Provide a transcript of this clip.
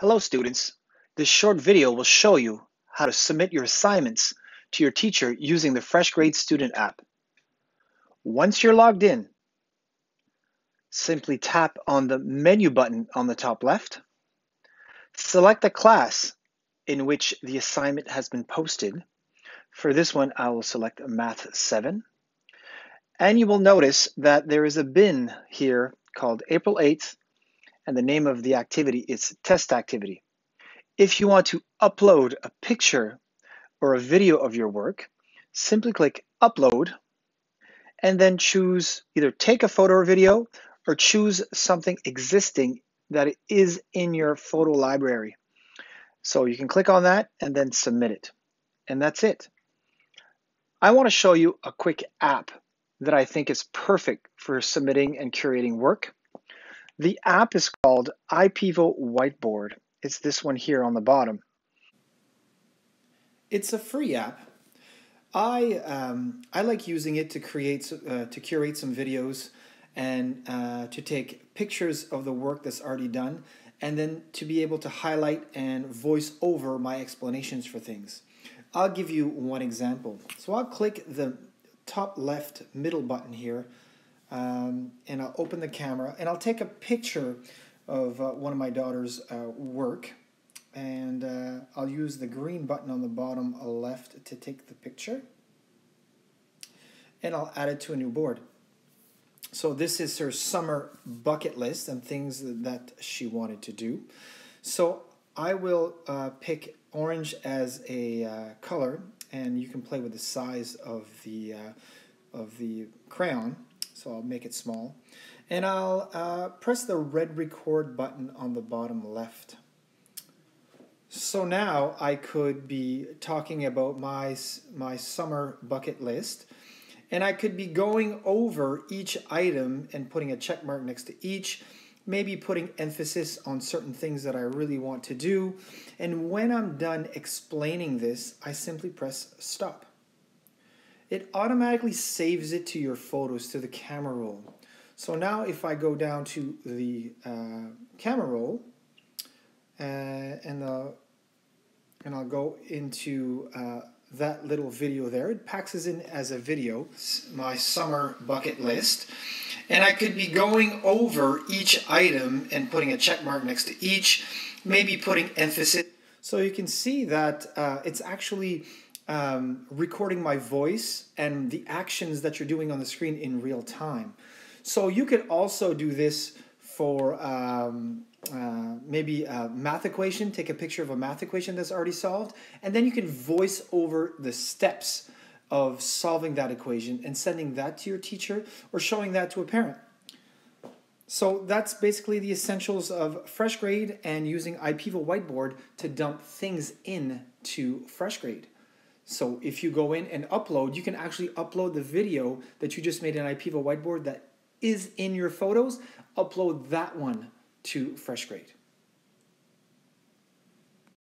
Hello students, this short video will show you how to submit your assignments to your teacher using the FreshGrade Student app. Once you're logged in, simply tap on the menu button on the top left, select the class in which the assignment has been posted. For this one, I will select Math 7. And you will notice that there is a bin here called April 8th and the name of the activity is test activity. If you want to upload a picture or a video of your work, simply click upload and then choose either take a photo or video or choose something existing that is in your photo library. So you can click on that and then submit it. And that's it. I want to show you a quick app that I think is perfect for submitting and curating work. The app is called IPEVO Whiteboard. It's this one here on the bottom. It's a free app. I um, I like using it to create uh, to curate some videos and uh, to take pictures of the work that's already done and then to be able to highlight and voice over my explanations for things. I'll give you one example. So I'll click the top left middle button here um, and I'll open the camera and I'll take a picture of uh, one of my daughter's uh, work and uh, I'll use the green button on the bottom left to take the picture and I'll add it to a new board. So this is her summer bucket list and things that she wanted to do. So I will uh, pick orange as a uh, color and you can play with the size of the, uh, of the crayon so I'll make it small. And I'll uh, press the red record button on the bottom left. So now I could be talking about my, my summer bucket list and I could be going over each item and putting a check mark next to each, maybe putting emphasis on certain things that I really want to do. And when I'm done explaining this, I simply press stop it automatically saves it to your photos to the camera roll. So now if I go down to the uh, camera roll uh, and, the, and I'll go into uh, that little video there, it packs in as a video, my summer bucket list. And I could be going over each item and putting a check mark next to each, maybe putting emphasis. So you can see that uh, it's actually um, recording my voice and the actions that you're doing on the screen in real time. So you could also do this for um, uh, maybe a math equation, take a picture of a math equation that's already solved, and then you can voice over the steps of solving that equation and sending that to your teacher or showing that to a parent. So that's basically the essentials of FreshGrade and using IPEVO Whiteboard to dump things in to FreshGrade. So if you go in and upload, you can actually upload the video that you just made in IPEVO Whiteboard that is in your photos, upload that one to FreshGrade.